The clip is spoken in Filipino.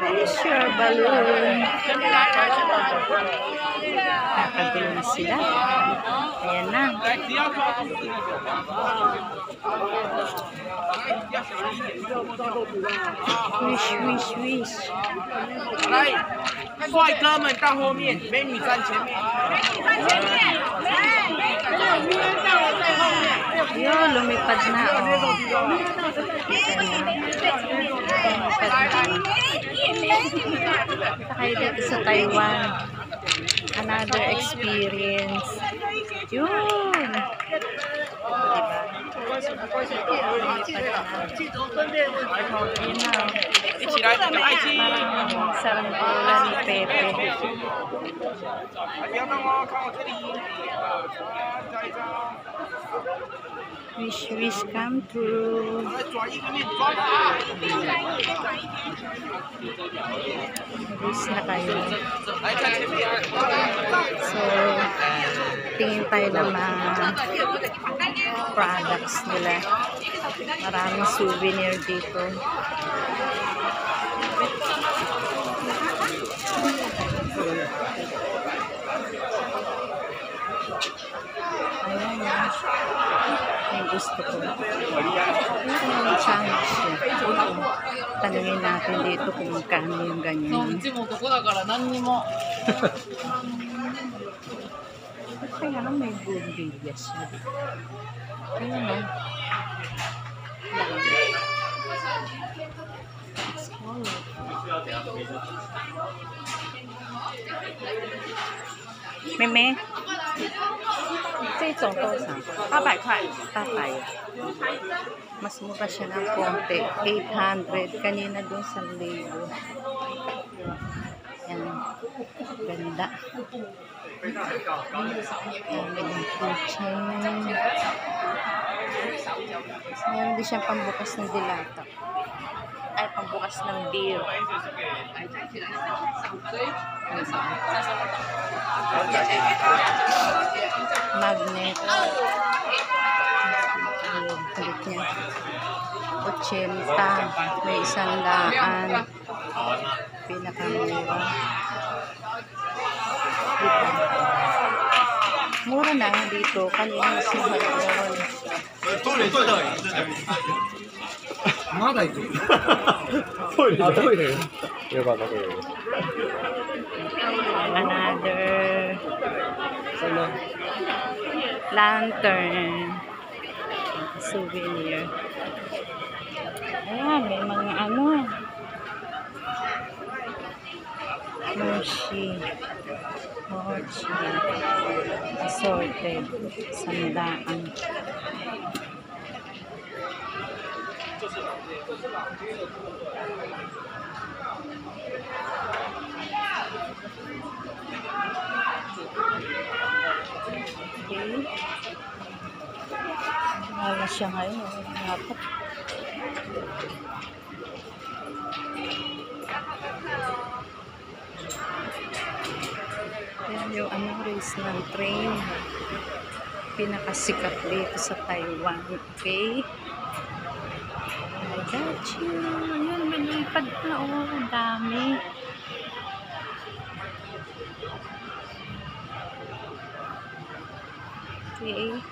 Where's your balloon? Kakagulo na sila. Ayan na. Wish, wish, wish. 来，帅哥们到后面，美女站前面。 Yun, lumipad na. Oh. Kita niyo. Lumipad na. Punta kayo dito sa Taiwan. Another experience. Yun. Parang sarang pula ni Pepe. Wish, wish come true. Wish na kayo. So, tingin tayo ng products nila. Maraming souvenir dito. Ayan na. May gusto ko. Ayan sandwich niya. Tanungin natin dito kung magkano yung ganyan. うちも男だから何にも Kaya nga may bumbilya siya. Ayan o. Meme, 这种多少？八百块。八百。Mas mura siya ng konti. 800. Kanina doon sa libo. Yan. Ganda. Meron din siyang pambukas ng dilata. Ay, pambukas ng beer. Magnet. Ayun, kulit niya. 80. May isang daan. Pinakamura. Diba? nang dito kanina sa halaman. Tuloy, tuloy. Mga ito. Tuloy. Tuloy. Yung baka lantern souvenir. Ayan, may mga ano. Mushi. Mochi. Assorted. Sandaan. Okay. Wala siya ngayon. Dapat. you. Yung ano, race ng train. Pinakasikat dito sa Taiwan. Okay? I got you. Ayun, may lipad na. Oh, dami. Okay.